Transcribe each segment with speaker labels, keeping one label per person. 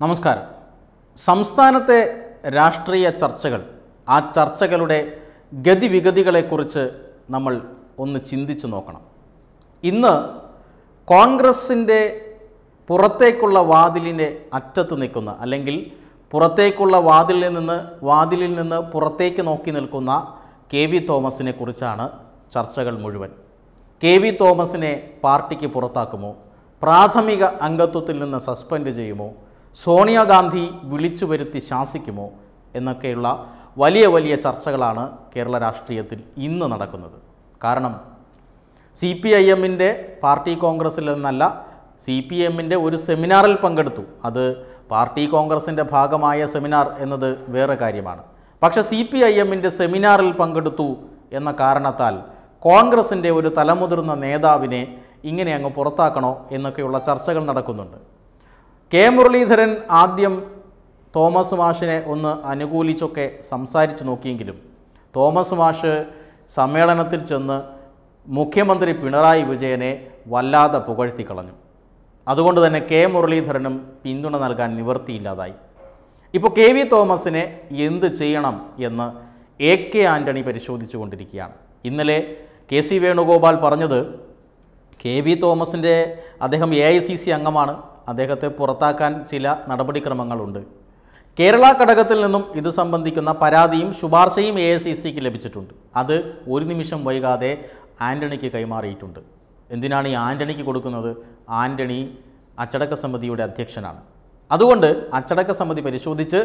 Speaker 1: നമസ്കാരം. സംസ്ഥാനത്തെ രാഷ്ട്രീയ ചർച്ചകൾ ആ ചർച്ചകളുടെ ഗതിവിഗതികളെക്കുറിച്ച് നമ്മൾ ഒന്ന് ചിന്തിച്ചു നോക്കണം. ഇന്ന് കോൺഗ്രസിന്റെ പുറത്തേക്കുള്ള വാതിലിന്റെ അറ്റത്ത് നിൽക്കുന്ന അല്ലെങ്കിൽ പുറത്തേക്കുള്ള വാതിലിൽ നിന്ന് വാതിലിൽ നിന്ന് പുറത്തേക്ക് നോക്കി നിൽക്കുന്ന കെ വി തോമസിനെ കുറിച്ചാണ് ചർച്ചകൾ മുഴുവൻ. കെ വി തോമസിനെ പാർട്ടിക്ക് പുറത്താക്കുമോ? പ്രാഥമിക അംഗത്വത്തിൽ നിന്ന് സസ്പെൻഡ് ചെയ്യുമോ? സോണിയാഗാന്ധി വിളിച്ചു വരുത്തി ശാസിക്കുമോ എന്നൊക്കെയുള്ള വലിയ വലിയ ചർച്ചകളാണ് കേരള രാഷ്ട്രീയത്തിൽ ഇന്ന് നടക്കുന്നത്. കാരണം സി പി ഐ എമ്മിന്റെ പാർട്ടി കോൺഗ്രസ്സിൽ നിന്നല്ല സി പി എമ്മിന്റെ ഒരു സെമിനാറിൽ പങ്കെടുത്തു. അത് പാർട്ടി കോൺഗ്രസിന്റെ ഭാഗമായ സെമിനാർ എന്നത് വേറെ കാര്യമാണ്. പക്ഷേ സി പി ഐ എമ്മിന്റെ സെമിനാറിൽ പങ്കെടുത്തു എന്ന കാരണത്താൽ കോൺഗ്രസിന്റെ ഒരു തലമുതിർന്ന നേതാവിനെ ഇങ്ങനെ അങ്ങ് പുറത്താക്കണോ എന്നൊക്കെയുള്ള ചർച്ചകൾ നടക്കുന്നുണ്ട്. കെ മുരളീധരൻ ആദ്യം തോമസ് മാഷിനെ ഒന്ന് അനുകൂലിച്ചൊക്കെ സംസാരിച്ചു നോക്കിയെങ്കിലും തോമസ് മാഷ് സമ്മേളനത്തിൽ ചെന്ന് മുഖ്യമന്ത്രി പിണറായി വിജയനെ വല്ലാതെ പുകഴ്ത്തി കളഞ്ഞു. അതുകൊണ്ട് തന്നെ കെ മുരളീധരനും പിന്തുണ നൽകാൻ നിവൃത്തിയില്ലാതായി. ഇപ്പോൾ കെ വി തോമസിനെ എന്ത് ചെയ്യണം എന്ന് എ കെ ആന്റണി പരിശോധിച്ചു കൊണ്ടിരിക്കുകയാണ് ഇന്നലെ കെ സി വേണുഗോപാൽ പറഞ്ഞത് കെ വി തോമസിന്റെ അദ്ദേഹം എ ഐ സി സി അംഗമാണ്. അദ്ദേഹത്തെ പുറത്താക്കാൻ ചില നടപടിക്രമങ്ങളുണ്ട്. കേരള ഘടകത്തിൽ നിന്നും ഇത് സംബന്ധിക്കുന്ന പരാതിയും ശുപാർശയും എ ഐ സി സിക്ക് ലഭിച്ചിട്ടുണ്ട്. അത് ഒരു നിമിഷം വൈകാതെ ആന്റണിക്ക് കൈമാറിയിട്ടുണ്ട്. എന്തിനാണ് ഈ ആന്റണിക്ക് കൊടുക്കുന്നത്? ആന്റണി അച്ചടക്ക സമിതിയുടെ അധ്യക്ഷനാണ്. അതുകൊണ്ട് അച്ചടക്ക സമിതി പരിശോധിച്ച്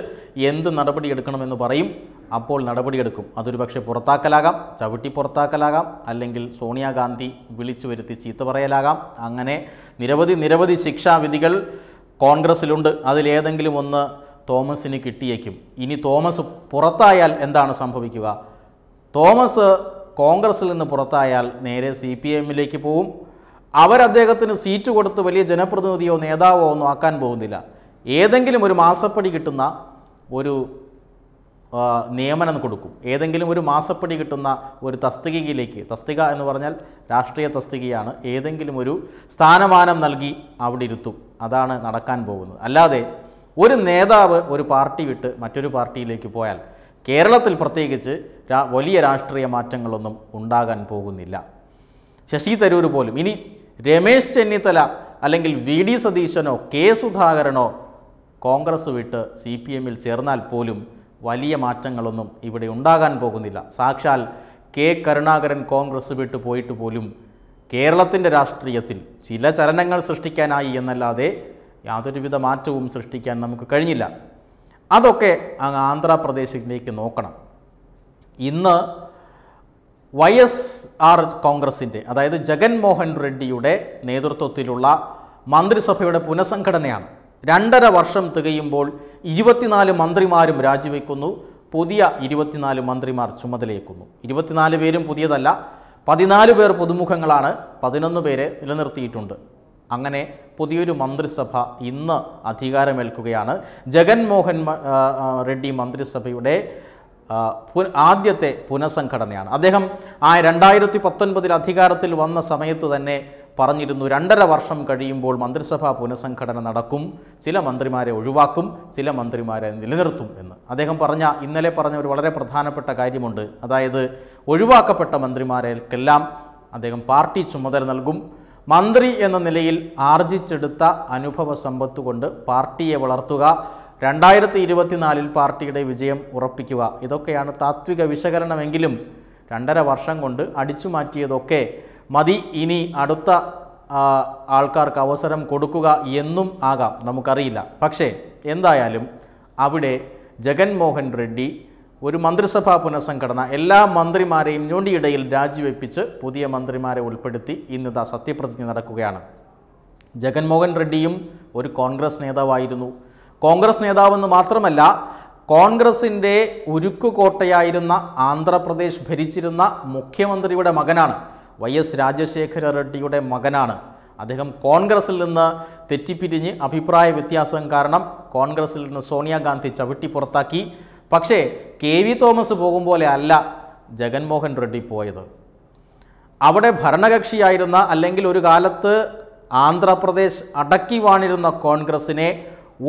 Speaker 1: എന്ത് നടപടിയെടുക്കണമെന്ന് പറയും. അപ്പോൾ നടപടിയെടുക്കും അതൊരു പക്ഷേ പുറത്താക്കലാകാം ചവിട്ടി പുറത്താക്കലാകാം അല്ലെങ്കിൽ സോണിയാഗാന്ധി വിളിച്ചു വരുത്തി ചീത്ത പറയലാകാം. അങ്ങനെ നിരവധി നിരവധി ശിക്ഷാവിധികൾ കോൺഗ്രസ്സിലുണ്ട് അതിലേതെങ്കിലും ഒന്ന് തോമസിന് കിട്ടിയേക്കും. ഇനി തോമസ് പുറത്തായാൽ എന്താണ് സംഭവിക്കുക? തോമസ് കോൺഗ്രസിൽ നിന്ന് പുറത്തായാൽ നേരെ സി പി എമ്മിലേക്ക് പോവും. അവരദ്ദേഹത്തിന് സീറ്റ് കൊടുത്ത് വലിയ ജനപ്രതിനിധിയോ നേതാവോ ഒന്നും ആക്കാൻ പോകുന്നില്ല. ഏതെങ്കിലും ഒരു മാസപ്പടി കിട്ടുന്ന ഒരു നിയമനം കൊടുക്കും. ഏതെങ്കിലും ഒരു മാസപ്പടി കിട്ടുന്ന ഒരു തസ്തികയിലേക്ക് തസ്തിക എന്ന് പറഞ്ഞാൽ രാഷ്ട്രീയ തസ്തികയാണ് ഏതെങ്കിലും ഒരു സ്ഥാനമാനം നൽകി അവിടെ ഇരുത്തും. അതാണ് നടക്കാൻ പോകുന്നത്. അല്ലാതെ ഒരു നേതാവ് ഒരു പാർട്ടി വിട്ട് മറ്റൊരു പാർട്ടിയിലേക്ക് പോയാൽ കേരളത്തിൽ പ്രത്യേകിച്ച് വലിയ രാഷ്ട്രീയ മാറ്റങ്ങളൊന്നും ഉണ്ടാകാൻ പോകുന്നില്ല. ശശി തരൂർ പോലും ഇനി രമേശ് ചെന്നിത്തല അല്ലെങ്കിൽ വി ഡി സതീശനോ കെ സുധാകരനോ കോൺഗ്രസ് വിട്ട് സി പി എമ്മിൽ ചേർന്നാൽ പോലും വലിയ മാറ്റങ്ങളൊന്നും ഇവിടെ ഉണ്ടാകാൻ പോകുന്നില്ല. സാക്ഷാൽ കെ കരുണാകരൻ കോൺഗ്രസ് വിട്ട് പോയിട്ട് പോലും കേരളത്തിന്റെ രാഷ്ട്രീയത്തിൽ ചില ചലനങ്ങൾ സൃഷ്ടിക്കാനായി എന്നല്ലാതെ യാതൊരുവിധ മാറ്റവും സൃഷ്ടിക്കാൻ നമുക്ക് കഴിഞ്ഞില്ല. അതൊക്കെ അങ്ങ് ആന്ധ്രാപ്രദേശിലേക്ക് നോക്കണം. ഇന്ന് വൈ എസ് ആർ കോൺഗ്രസിന്റെ അതായത് ജഗൻമോഹൻ റെഡ്ഡിയുടെ നേതൃത്വത്തിലുള്ള മന്ത്രിസഭയുടെ പുനഃസംഘടനയാണ്. രണ്ടര വർഷം തികയുമ്പോൾ ഇരുപത്തിനാല് മന്ത്രിമാരും രാജിവെക്കുന്നു. പുതിയ ഇരുപത്തിനാല് മന്ത്രിമാർ ചുമതലയേക്കുന്നു ഇരുപത്തിനാല് പേരും പുതിയതല്ല പതിനാല് പേർ പുതുമുഖങ്ങളാണ് പതിനൊന്ന് പേരെ നിലനിർത്തിയിട്ടുണ്ട്. അങ്ങനെ പുതിയൊരു മന്ത്രിസഭ ഇന്ന് അധികാരമേൽക്കുകയാണ്. ജഗൻമോഹൻ റെഡ്ഡി മന്ത്രിസഭയുടെ ആദ്യത്തെ പുനഃസംഘടനയാണ്. അദ്ദേഹം ആ രണ്ടായിരത്തി പത്തൊൻപതിൽ അധികാരത്തിൽ വന്ന സമയത്ത് തന്നെ പറഞ്ഞിരുന്നു രണ്ടര വർഷം കഴിയുമ്പോൾ മന്ത്രിസഭാ പുനഃസംഘടന നടക്കും ചില മന്ത്രിമാരെ ഒഴിവാക്കും ചില മന്ത്രിമാരെ നിലനിർത്തും എന്ന്. അദ്ദേഹം പറഞ്ഞ ഇന്നലെ പറഞ്ഞ ഒരു വളരെ പ്രധാനപ്പെട്ട കാര്യമുണ്ട്. അതായത് ഒഴിവാക്കപ്പെട്ട മന്ത്രിമാരെക്കെല്ലാം അദ്ദേഹം പാർട്ടി ചുമതല നൽകും. മന്ത്രി എന്ന നിലയിൽ ആർജിച്ചെടുത്ത അനുഭവ സമ്പത്ത് കൊണ്ട് പാർട്ടിയെ വളർത്തുക രണ്ടായിരത്തി ഇരുപത്തിനാലിൽ പാർട്ടിയുടെ വിജയം ഉറപ്പിക്കുക ഇതൊക്കെയാണ് താത്വിക വിശകലനമെങ്കിലും രണ്ടര വർഷം കൊണ്ട് അടിച്ചു മാറ്റിയതൊക്കെ മതി. ഇനി അടുത്ത ആൾക്കാർക്ക് അവസരം കൊടുക്കുക എന്നും ആകാം. നമുക്കറിയില്ല. പക്ഷേ എന്തായാലും അവിടെ ജഗൻമോഹൻ റെഡ്ഡി ഒരു മന്ത്രിസഭാ പുനഃസംഘടന എല്ലാ മന്ത്രിമാരെയും ഞൊണ്ടിയിടയിൽ രാജിവെപ്പിച്ച് പുതിയ മന്ത്രിമാരെ ഉൾപ്പെടുത്തി ഇന്നിതാ സത്യപ്രതിജ്ഞ നടക്കുകയാണ്. ജഗൻമോഹൻ റെഡ്ഡിയും ഒരു കോൺഗ്രസ് നേതാവായിരുന്നു. കോൺഗ്രസ് നേതാവെന്ന് മാത്രമല്ല കോൺഗ്രസിന്റെ ഉരുക്കുകോട്ടയായിരുന്ന ആന്ധ്രാപ്രദേശ് ഭരിച്ചിരുന്ന മുഖ്യമന്ത്രിയുടെ മകനാണ് വൈ എസ് രാജശേഖര റെഡ്ഡിയുടെ മകനാണ്. അദ്ദേഹം കോൺഗ്രസിൽ നിന്ന് തെറ്റിപ്പിരിഞ്ഞ് അഭിപ്രായ വ്യത്യാസം കാരണം കോൺഗ്രസിൽ നിന്ന് സോണിയാഗാന്ധി ചവിട്ടി പുറത്താക്കി. പക്ഷേ കെ വി തോമസ് പോകും പോലെ അല്ല ജഗൻമോഹൻ റെഡ്ഡി പോയത്. അവിടെ ഭരണകക്ഷിയായിരുന്ന അല്ലെങ്കിൽ ഒരു കാലത്ത് ആന്ധ്രാപ്രദേശ് അടക്കി വാണിരുന്ന കോൺഗ്രസിനെ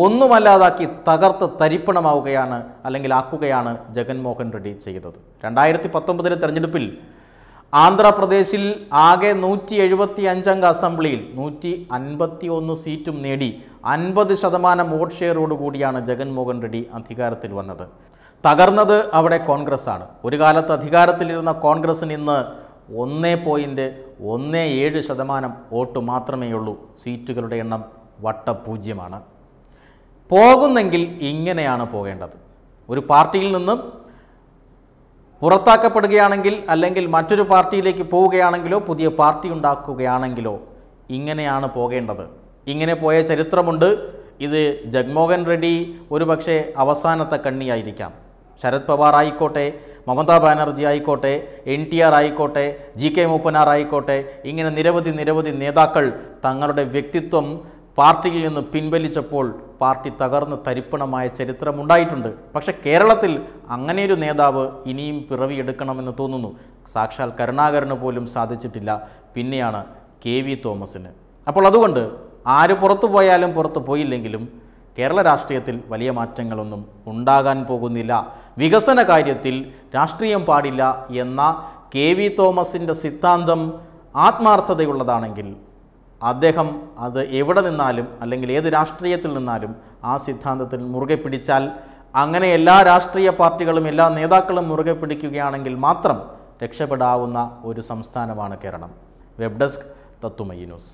Speaker 1: ഒന്നുമല്ലാതാക്കി തകർത്ത് തരിപ്പണമാവുകയാണ് അല്ലെങ്കിൽ ആക്കുകയാണ് ജഗൻമോഹൻ റെഡ്ഡി ചെയ്തത്. രണ്ടായിരത്തി പത്തൊമ്പതിലെ തെരഞ്ഞെടുപ്പിൽ ആന്ധ്രാപ്രദേശിൽ ആകെ നൂറ്റി എഴുപത്തി അഞ്ചംഗ അസംബ്ലിയിൽ നൂറ്റി അൻപത്തി ഒന്ന് സീറ്റും നേടി അൻപത് ശതമാനം വോട്ട് ഷെയറോടുകൂടിയാണ് ജഗൻമോഹൻ റെഡ്ഡി അധികാരത്തിൽ വന്നത്. തകർന്നത് അവിടെ കോൺഗ്രസ് ആണ് ഒരു കാലത്ത് അധികാരത്തിലിരുന്ന കോൺഗ്രസ്സിന് ഇന്ന് ഒന്നേ പോയിന്റ് ഒന്നേ ഏഴ് ശതമാനം വോട്ട് മാത്രമേ ഉള്ളൂ സീറ്റുകളുടെ എണ്ണം വട്ടപൂജ്യമാണ്. പോകുന്നെങ്കിൽ ഇങ്ങനെയാണ് പോകേണ്ടത്. ഒരു പാർട്ടിയിൽ നിന്നും പുറത്താക്കപ്പെടുകയാണെങ്കിൽ അല്ലെങ്കിൽ മറ്റൊരു പാർട്ടിയിലേക്ക് പോവുകയാണെങ്കിലോ പുതിയ പാർട്ടി ഉണ്ടാക്കുകയാണെങ്കിലോ ഇങ്ങനെയാണ് പോകേണ്ടത്. ഇങ്ങനെ പോയ ചരിത്രമുണ്ട്. ഇത് ജഗ്മോഹൻ റെഡ്ഡി ഒരുപക്ഷെ അവസാനത്തെ കണ്ണിയായിരിക്കാം. ശരത് പവാർ ആയിക്കോട്ടെ മമതാ ബാനർജി ആയിക്കോട്ടെ എൻ ടി ആർ ആയിക്കോട്ടെ ജി കെ മൂപ്പനാർ ആയിക്കോട്ടെ ഇങ്ങനെ നിരവധി നിരവധി നേതാക്കൾ തങ്ങളുടെ വ്യക്തിത്വം പാർട്ടിയിൽ നിന്ന് പിൻവലിച്ചപ്പോൾ പാർട്ടി തകർന്ന് തരിപ്പണമായ ചരിത്രമുണ്ടായിട്ടുണ്ട് പക്ഷെ കേരളത്തിൽ അങ്ങനെയൊരു നേതാവ് ഇനിയും പിറവിയെടുക്കണമെന്ന് തോന്നുന്നു. സാക്ഷാൽ കരുണാകരന് പോലും സാധിച്ചിട്ടില്ല. പിന്നെയാണ് കെ വി തോമസിന്. അപ്പോൾ അതുകൊണ്ട് ആര് പുറത്തു പോയാലും പുറത്തു പോയില്ലെങ്കിലും കേരള രാഷ്ട്രീയത്തിൽ വലിയ മാറ്റങ്ങളൊന്നും ഉണ്ടാകാൻ പോകുന്നില്ല. വികസന കാര്യത്തിൽ രാഷ്ട്രീയം പാടില്ല എന്ന കെ വി തോമസിന്റെ സിദ്ധാന്തം ആത്മാർത്ഥതയുള്ളതാണെങ്കിൽ അദ്ദേഹം അത് എവിടെ നിന്നാലും അല്ലെങ്കിൽ ഏത് രാഷ്ട്രീയത്തിൽ നിന്നാലും ആ സിദ്ധാന്തത്തിൽ മുറുകെ പിടിച്ചാൽ അങ്ങനെ എല്ലാ രാഷ്ട്രീയ പാർട്ടികളും എല്ലാ നേതാക്കളും മുറുകെ പിടിക്കുകയാണെങ്കിൽ മാത്രം രക്ഷപ്പെടാവുന്ന ഒരു സംസ്ഥാനമാണ് കേരളം. വെബ് ഡെസ്ക് തത്തുമയി ന്യൂസ്.